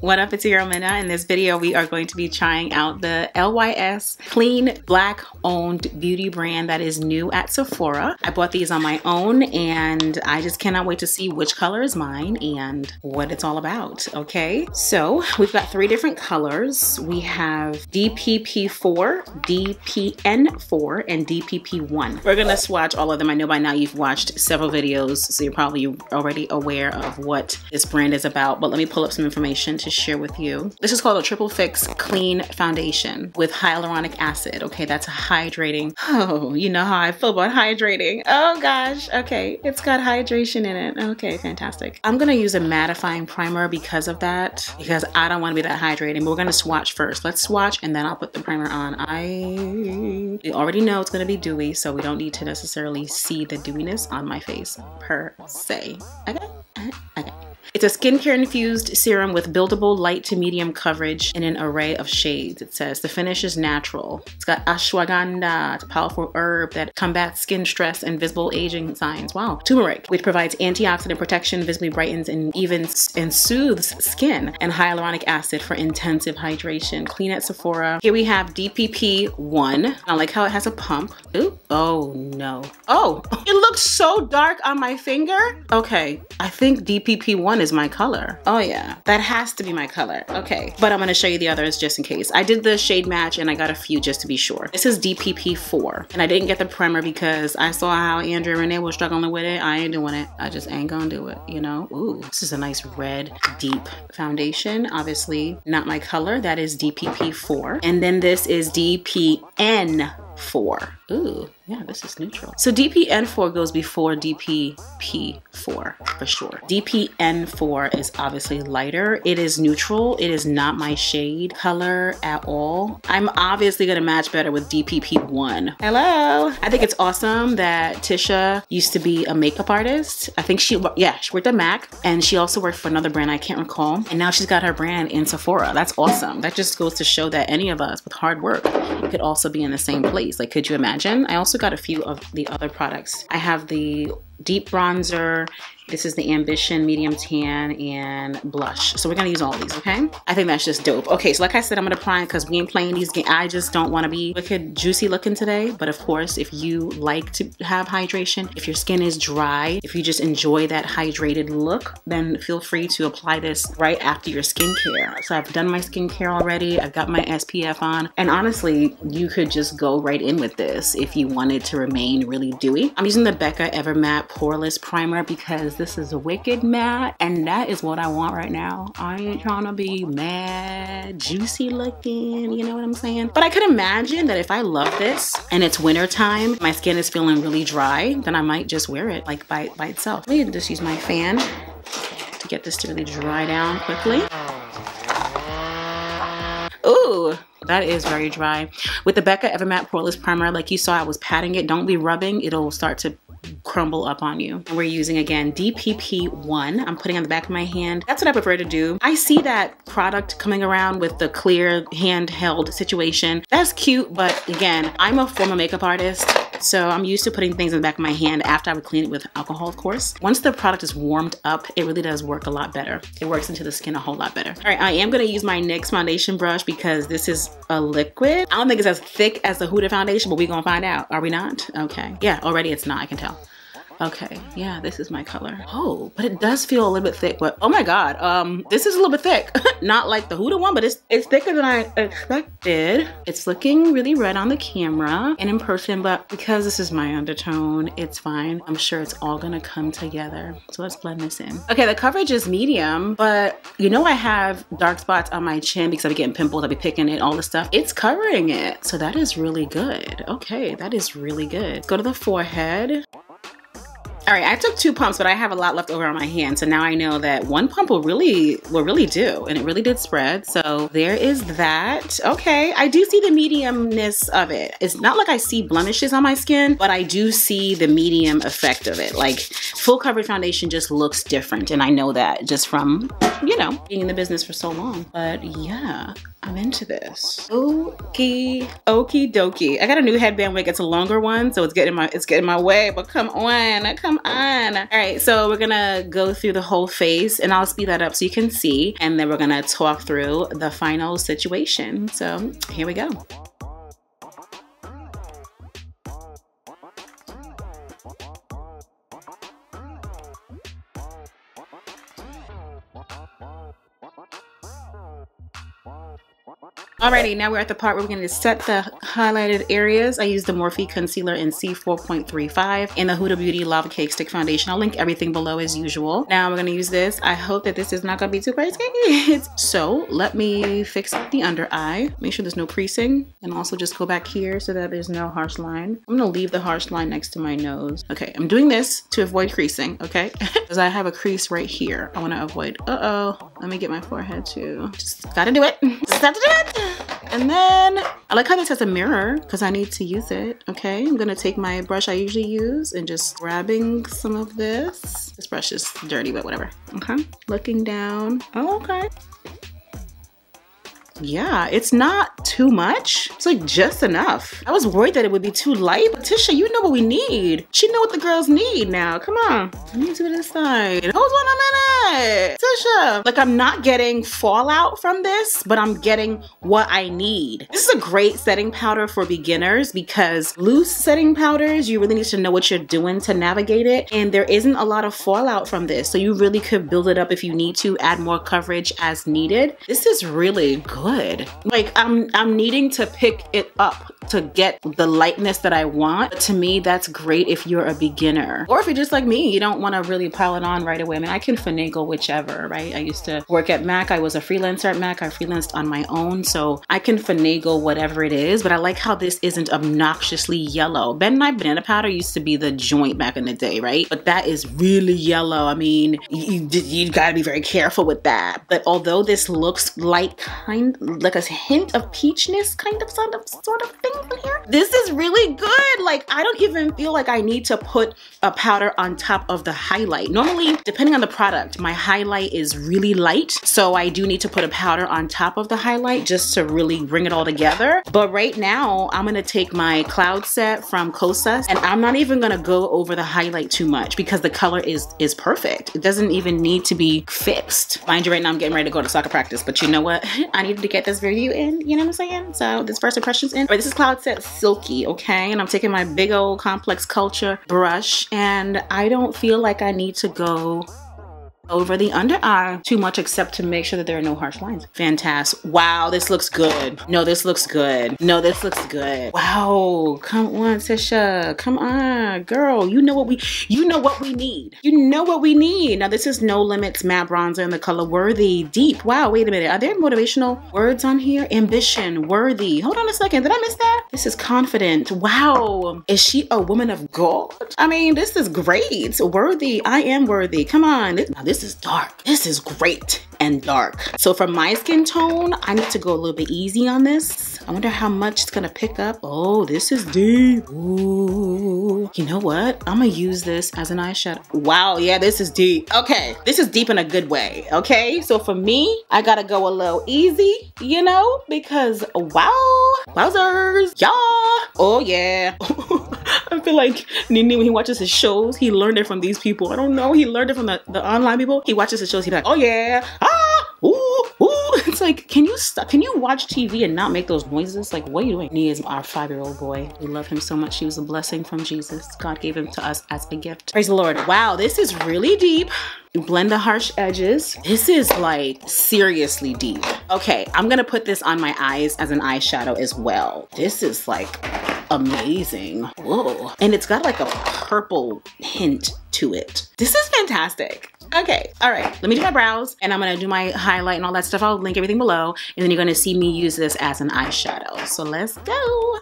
What up, it's your girl Mena. In this video, we are going to be trying out the LYS Clean Black owned beauty brand that is new at Sephora. I bought these on my own and I just cannot wait to see which color is mine and what it's all about, okay? So we've got three different colors. We have DPP4, DPN4, and DPP1. We're gonna swatch all of them. I know by now you've watched several videos, so you're probably already aware of what this brand is about, but let me pull up some information to share with you. This is called a Triple Fix Clean Foundation with hyaluronic acid. Okay, that's hydrating. Oh, you know how I feel about hydrating. Oh gosh, okay, it's got hydration in it. Okay, fantastic. I'm gonna use a mattifying primer because of that, because I don't wanna be that hydrating, but we're gonna swatch first. Let's swatch and then I'll put the primer on. I already know it's gonna be dewy, so we don't need to necessarily see the dewiness on my face per se. Okay, uh-huh. okay. It's a skincare infused serum with buildable light to medium coverage in an array of shades. It says the finish is natural. It's got ashwagandha, it's a powerful herb that combats skin stress and visible aging signs. Wow. Turmeric, which provides antioxidant protection, visibly brightens and even and soothes skin, and hyaluronic acid for intensive hydration. Clean at Sephora. Here we have DPP1. I like how it has a pump. Ooh, oh no. Oh, it looks so dark on my finger. Okay, I think DPP1 is is my color. Oh yeah, that has to be my color. Okay, but I'm gonna show you the others just in case. I did the shade match and I got a few just to be sure. This is DPP4 and I didn't get the primer because I saw how Andrea Renee was struggling with it. I ain't doing it. I just ain't gonna do it, you know? Ooh, this is a nice red, deep foundation. Obviously not my color. That is DPP4. And then this is DPN4. Ooh, yeah, this is neutral. So DPN4 goes before DPP4 for sure. DPN4 is obviously lighter. It is neutral. It is not my shade color at all. I'm obviously gonna match better with DPP1. Hello. I think it's awesome that Tisha used to be a makeup artist. I think she, yeah, she worked at MAC and she also worked for another brand I can't recall. And now she's got her brand in Sephora. That's awesome. That just goes to show that any of us with hard work could also be in the same place. Like, could you imagine? I also got a few of the other products. I have the deep bronzer this is the Ambition Medium Tan and Blush. So we're gonna use all these, okay? I think that's just dope. Okay, so like I said, I'm gonna it because we ain't playing these games. I just don't wanna be wicked juicy looking today. But of course, if you like to have hydration, if your skin is dry, if you just enjoy that hydrated look, then feel free to apply this right after your skincare. So I've done my skincare already. I've got my SPF on. And honestly, you could just go right in with this if you wanted to remain really dewy. I'm using the Becca Evermatte Poreless Primer because this is a wicked matte and that is what I want right now. I ain't trying to be mad, juicy looking, you know what I'm saying? But I could imagine that if I love this and it's winter time, my skin is feeling really dry, then I might just wear it like by, by itself. Me just use my fan to get this to really dry down quickly. Ooh, that is very dry. With the Becca Evermatte Poreless Primer, like you saw, I was patting it. Don't be rubbing. It'll start to crumble up on you. We're using again DPP1. I'm putting on the back of my hand. That's what I prefer to do. I see that product coming around with the clear handheld situation. That's cute, but again, I'm a former makeup artist. So I'm used to putting things in the back of my hand after I would clean it with alcohol, of course. Once the product is warmed up, it really does work a lot better. It works into the skin a whole lot better. All right, I am gonna use my NYX foundation brush because this is a liquid. I don't think it's as thick as the Huda foundation, but we're gonna find out. Are we not? Okay. Yeah, already it's not, I can tell. Okay, yeah, this is my color. Oh, but it does feel a little bit thick, but oh my God, um, this is a little bit thick. Not like the Huda one, but it's, it's thicker than I expected. It's looking really red on the camera and in person, but because this is my undertone, it's fine. I'm sure it's all gonna come together. So let's blend this in. Okay, the coverage is medium, but you know I have dark spots on my chin because I'll be getting pimples, I'll be picking it, all this stuff. It's covering it, so that is really good. Okay, that is really good. Go to the forehead. All right, I took two pumps, but I have a lot left over on my hand. So now I know that one pump will really, will really do. And it really did spread. So there is that. Okay, I do see the mediumness of it. It's not like I see blemishes on my skin, but I do see the medium effect of it. Like full coverage foundation just looks different. And I know that just from, you know, being in the business for so long. But yeah, I'm into this. Okie, okie dokie. I got a new headband wig. It's a longer one, so it's getting my it's getting my way. But come on, come on. All right, so we're gonna go through the whole face and I'll speed that up so you can see. And then we're gonna talk through the final situation. So here we go. Alrighty, now we're at the part where we're going to set the highlighted areas. I use the Morphe Concealer in C4.35 and the Huda Beauty Lava Cake Stick Foundation. I'll link everything below as usual. Now we're going to use this. I hope that this is not going to be too crazy. so let me fix the under eye. Make sure there's no creasing and also just go back here so that there's no harsh line. I'm going to leave the harsh line next to my nose. Okay, I'm doing this to avoid creasing, okay? Because I have a crease right here. I want to avoid. Uh-oh. Let me get my forehead too. Just gotta do it. Just to do it. And then I like how this has a mirror because I need to use it. Okay, I'm gonna take my brush I usually use and just grabbing some of this. This brush is dirty, but whatever. Okay, looking down. Oh, okay. Yeah, it's not too much. It's like just enough. I was worried that it would be too light, but Tisha, you know what we need. She know what the girls need now. Come on. Let me do this side. Hold on a minute. Tisha. Like I'm not getting fallout from this, but I'm getting what I need. This is a great setting powder for beginners because loose setting powders, you really need to know what you're doing to navigate it. And there isn't a lot of fallout from this. So you really could build it up if you need to, add more coverage as needed. This is really good. Like I'm, I'm needing to pick it up to get the lightness that I want. But to me, that's great if you're a beginner. Or if you're just like me, you don't want to really pile it on right away. I mean, I can finagle whichever, right? I used to work at MAC. I was a freelancer at MAC. I freelanced on my own. So I can finagle whatever it is. But I like how this isn't obnoxiously yellow. Ben Nye Banana Powder used to be the joint back in the day, right? But that is really yellow. I mean, you, you gotta be very careful with that. But although this looks like kind like a hint of peachness kind of sort of sort of thing here. This is really good. Like I don't even feel like I need to put a powder on top of the highlight. Normally, depending on the product, my highlight is really light. So I do need to put a powder on top of the highlight just to really bring it all together. But right now, I'm gonna take my cloud set from Kosas and I'm not even gonna go over the highlight too much because the color is, is perfect. It doesn't even need to be fixed. Mind you, right now I'm getting ready to go to soccer practice, but you know what? I needed to get this review in, you know what I'm saying? So this first impressions in. Right, this is Cloud Set Silky, okay? And I'm taking my big old Complex Culture brush and I don't feel like I need to go over the under eye too much except to make sure that there are no harsh lines. Fantastic. Wow, this looks good. No, this looks good. No, this looks good. Wow, come on, Tisha. Come on, girl. You know what we you know what we need. You know what we need. Now this is No Limits matte bronzer in the color Worthy Deep. Wow, wait a minute. Are there motivational words on here? Ambition, worthy. Hold on a second. Did I miss that? This is confident. Wow. Is she a woman of God? I mean, this is great. Worthy. I am worthy. Come on. Now this is dark. This is great and dark. So for my skin tone, I need to go a little bit easy on this. I wonder how much it's gonna pick up. Oh, this is deep. Ooh. You know what? I'm gonna use this as an eyeshadow. Wow, yeah, this is deep. Okay, this is deep in a good way, okay? So for me, I gotta go a little easy, you know, because wow, wowzers, y'all. Oh yeah. I feel like Nini, when he watches his shows, he learned it from these people. I don't know, he learned it from the, the online people. He watches his shows, he's like, oh yeah, ah, ooh, ooh. It's like, can you stop? Can you watch TV and not make those noises? Like, what are you doing? He is our five-year-old boy. We love him so much. He was a blessing from Jesus. God gave him to us as a gift. Praise the Lord. Wow, this is really deep blend the harsh edges. This is like seriously deep. Okay, I'm gonna put this on my eyes as an eyeshadow as well. This is like amazing. Whoa. And it's got like a purple hint to it. This is fantastic. Okay, all right, let me do my brows and I'm gonna do my highlight and all that stuff. I'll link everything below and then you're gonna see me use this as an eyeshadow. So let's go.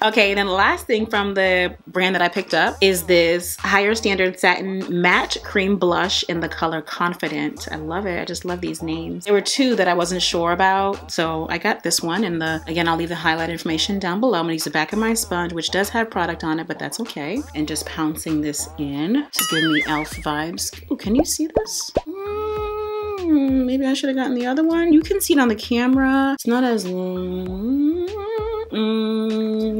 Okay, and then the last thing from the brand that I picked up is this Higher Standard Satin Matte Cream Blush in the color Confident. I love it. I just love these names. There were two that I wasn't sure about, so I got this one. And the again, I'll leave the highlight information down below. I'm gonna use the back of my sponge, which does have product on it, but that's okay. And just pouncing this in. Just giving me e.l.f. vibes. Ooh, can you see this? Mm, maybe I should have gotten the other one. You can see it on the camera. It's not as... Mm,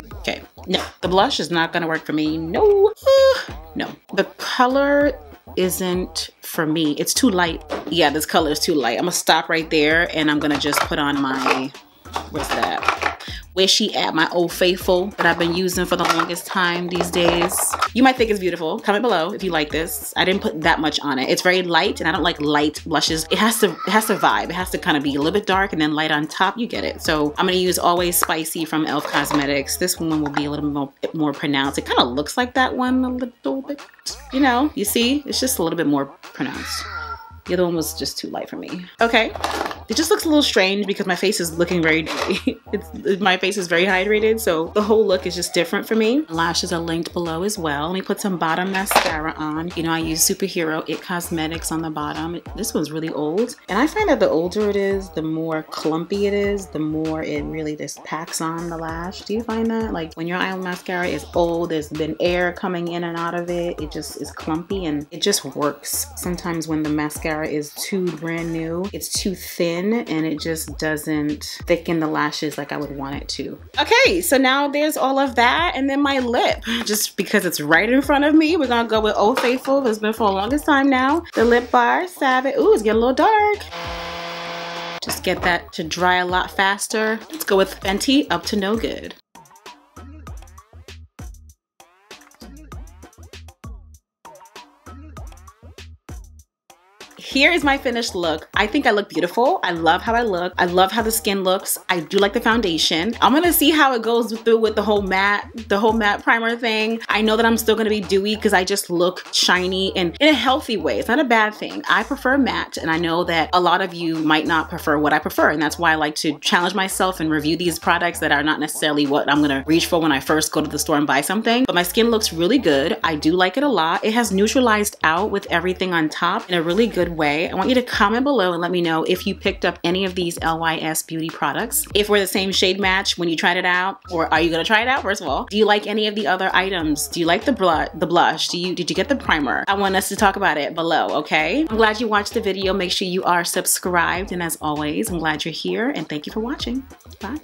no, the blush is not gonna work for me. No, no. The color isn't for me. It's too light. Yeah, this color is too light. I'm gonna stop right there and I'm gonna just put on my, where's that? Where she at my old faithful that I've been using for the longest time these days. You might think it's beautiful. Comment below if you like this. I didn't put that much on it. It's very light and I don't like light blushes. It has to it has to vibe. It has to kind of be a little bit dark and then light on top. You get it. So I'm gonna use Always Spicy from e.l.f. Cosmetics. This one will be a little more, more pronounced. It kind of looks like that one a little bit. You know, you see? It's just a little bit more pronounced. The other one was just too light for me. Okay. It just looks a little strange because my face is looking very it's my face is very hydrated so the whole look is just different for me. Lashes are linked below as well. Let me put some bottom mascara on. You know I use Superhero It Cosmetics on the bottom. This one's really old and I find that the older it is the more clumpy it is the more it really just packs on the lash. Do you find that? Like when your eye mascara is old there's been air coming in and out of it it just is clumpy and it just works. Sometimes when the mascara mascara is too brand new. It's too thin and it just doesn't thicken the lashes like I would want it to. Okay, so now there's all of that and then my lip. Just because it's right in front of me, we're gonna go with Old Faithful. It's been for the longest time now. The Lip Bar Savage. Ooh, it's getting a little dark. Just get that to dry a lot faster. Let's go with Fenty Up to No Good. Here is my finished look. I think I look beautiful. I love how I look. I love how the skin looks. I do like the foundation. I'm gonna see how it goes through with the whole matte, the whole matte primer thing. I know that I'm still gonna be dewy because I just look shiny and in a healthy way. It's not a bad thing. I prefer matte and I know that a lot of you might not prefer what I prefer and that's why I like to challenge myself and review these products that are not necessarily what I'm gonna reach for when I first go to the store and buy something. But my skin looks really good. I do like it a lot. It has neutralized out with everything on top in a really good way. I want you to comment below and let me know if you picked up any of these LYS beauty products. If we're the same shade match when you tried it out, or are you gonna try it out first of all? Do you like any of the other items? Do you like the, blush? the blush? Do you Did you get the primer? I want us to talk about it below, okay? I'm glad you watched the video. Make sure you are subscribed. And as always, I'm glad you're here and thank you for watching. Bye.